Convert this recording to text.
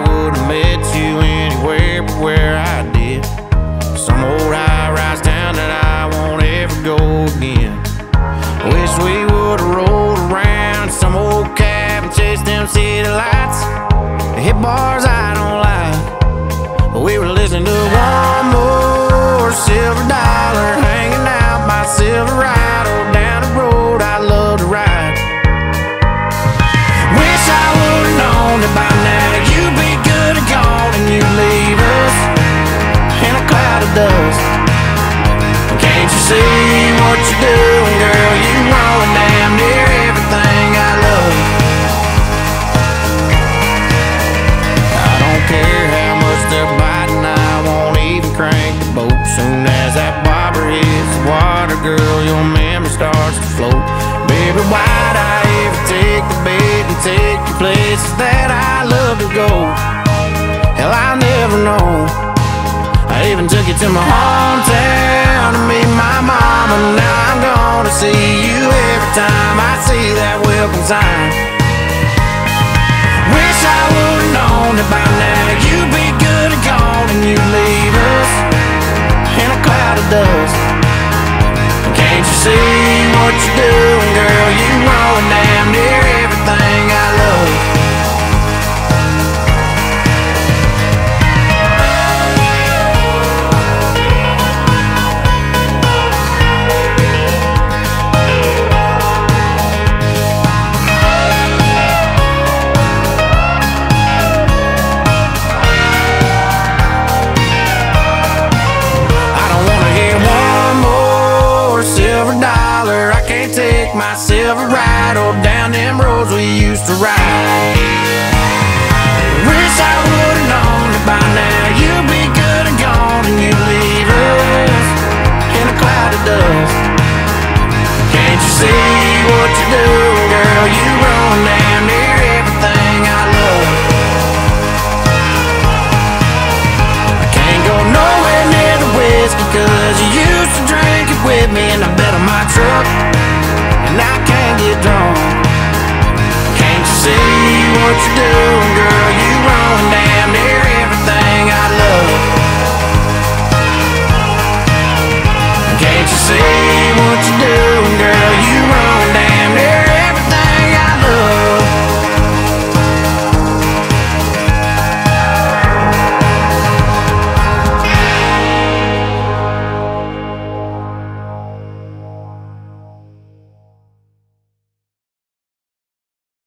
would've met you anywhere but where I did. Some old high rise town that I won't ever go again. Wish we would've rolled around some old cab and chased them city lights. Hit bars I don't like. We were listening to one. Starts to float. Baby, why'd I ever take the bait and take you places that I love to go? Hell, I'll never know. I even took you to my hometown to meet my mama. Now I'm gonna see you every time I see that welcome sign. Wish I would've known by now you'd be good and gone and you'd leave us in a cloud of dust. Can't you see myself a ride, or down them roads we used to ride. what's new